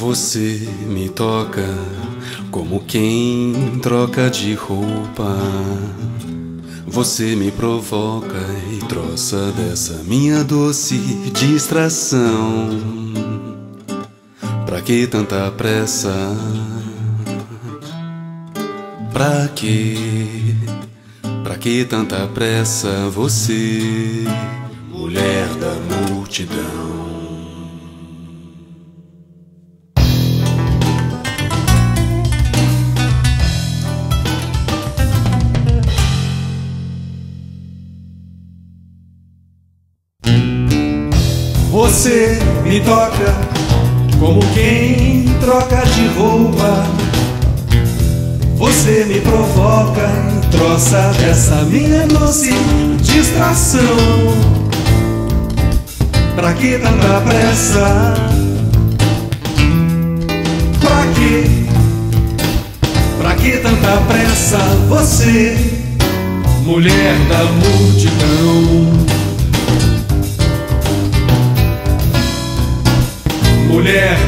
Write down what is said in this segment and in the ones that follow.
Você me toca como quem troca de roupa. Você me provoca e troça dessa minha doce distração. Pra que tanta pressa? Pra que? Pra que tanta pressa? Você, mulher da multidão. Você me toca como quem troca de roupa. Você me provoca e troça dessa minha doce distração. Pra que tanta pressa? Pra que? Pra que tanta pressa? Você, mulher da multidão.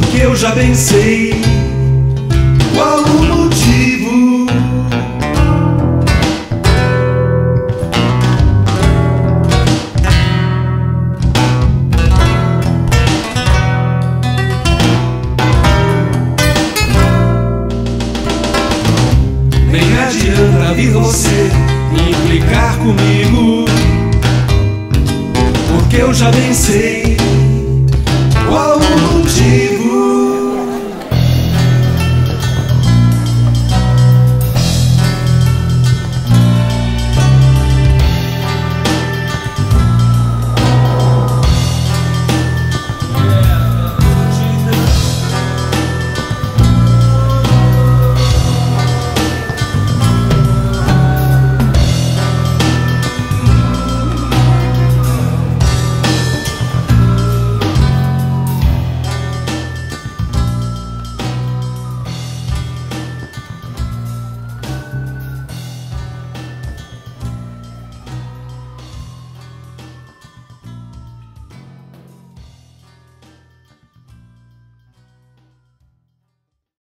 porque eu já bem sei qual o motivo. Nem adianta vir você implicar comigo, porque eu já bem sei.